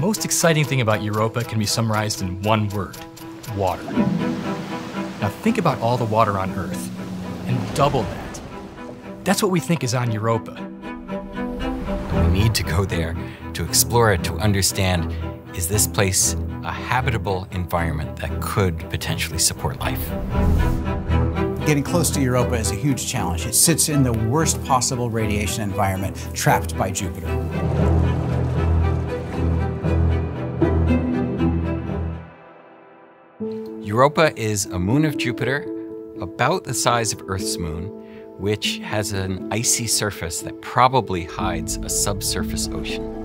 most exciting thing about Europa can be summarized in one word water. Now think about all the water on Earth and double that. That's what we think is on Europa. We need to go there to explore it, to understand is this place a habitable environment that could potentially support life? Getting close to Europa is a huge challenge. It sits in the worst possible radiation environment, trapped by Jupiter. Europa is a moon of Jupiter about the size of Earth's moon, which has an icy surface that probably hides a subsurface ocean.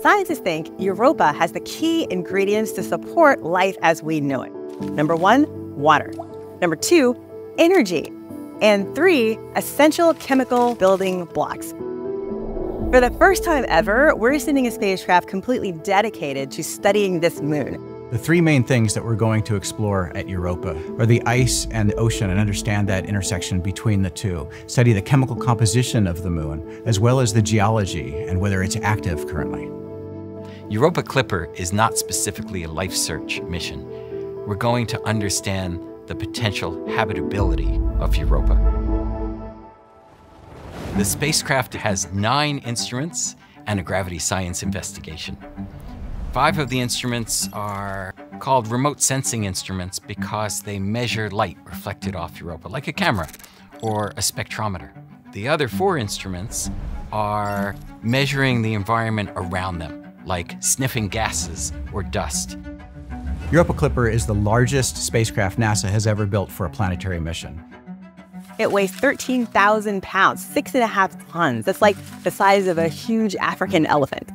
Scientists think Europa has the key ingredients to support life as we know it. Number one, water. Number two, energy. And three, essential chemical building blocks. For the first time ever, we're sending a spacecraft completely dedicated to studying this moon. The three main things that we're going to explore at Europa are the ice and the ocean and understand that intersection between the two, study the chemical composition of the moon, as well as the geology and whether it's active currently. Europa Clipper is not specifically a life search mission. We're going to understand the potential habitability of Europa. The spacecraft has nine instruments and a gravity science investigation. Five of the instruments are called remote sensing instruments because they measure light reflected off Europa, like a camera or a spectrometer. The other four instruments are measuring the environment around them, like sniffing gases or dust. Europa Clipper is the largest spacecraft NASA has ever built for a planetary mission. It weighs 13,000 pounds, six and a half tons. That's like the size of a huge African elephant.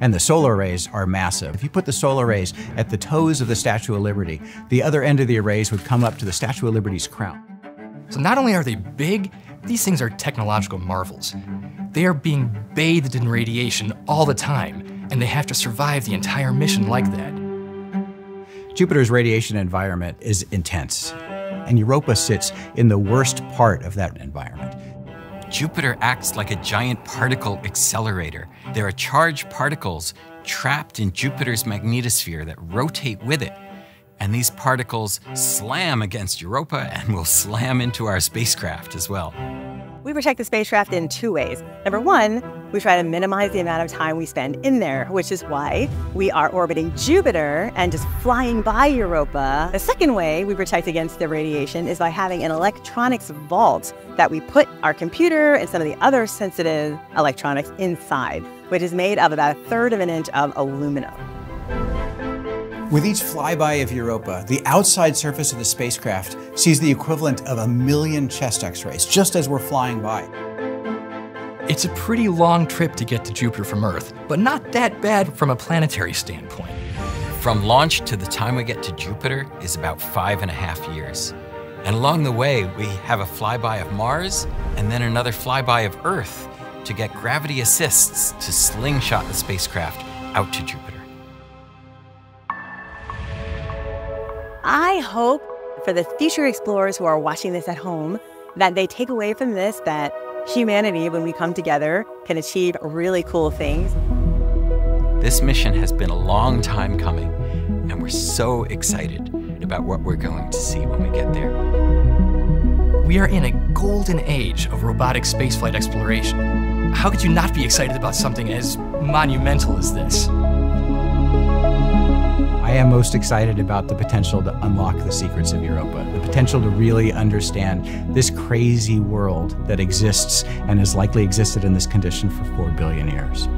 And the solar arrays are massive. If you put the solar arrays at the toes of the Statue of Liberty, the other end of the arrays would come up to the Statue of Liberty's crown. So not only are they big, these things are technological marvels. They are being bathed in radiation all the time, and they have to survive the entire mission like that. Jupiter's radiation environment is intense, and Europa sits in the worst part of that environment. Jupiter acts like a giant particle accelerator. There are charged particles trapped in Jupiter's magnetosphere that rotate with it. And these particles slam against Europa and will slam into our spacecraft as well. We protect the spacecraft in two ways. Number one, we try to minimize the amount of time we spend in there, which is why we are orbiting Jupiter and just flying by Europa. The second way we protect against the radiation is by having an electronics vault that we put our computer and some of the other sensitive electronics inside, which is made of about a third of an inch of aluminum. With each flyby of Europa, the outside surface of the spacecraft sees the equivalent of a million chest x-rays just as we're flying by. It's a pretty long trip to get to Jupiter from Earth, but not that bad from a planetary standpoint. From launch to the time we get to Jupiter is about five and a half years. And along the way, we have a flyby of Mars and then another flyby of Earth to get gravity assists to slingshot the spacecraft out to Jupiter. I hope for the future explorers who are watching this at home that they take away from this that humanity, when we come together, can achieve really cool things. This mission has been a long time coming, and we're so excited about what we're going to see when we get there. We are in a golden age of robotic spaceflight exploration. How could you not be excited about something as monumental as this? Am most excited about the potential to unlock the secrets of Europa, the potential to really understand this crazy world that exists and has likely existed in this condition for 4 billion years.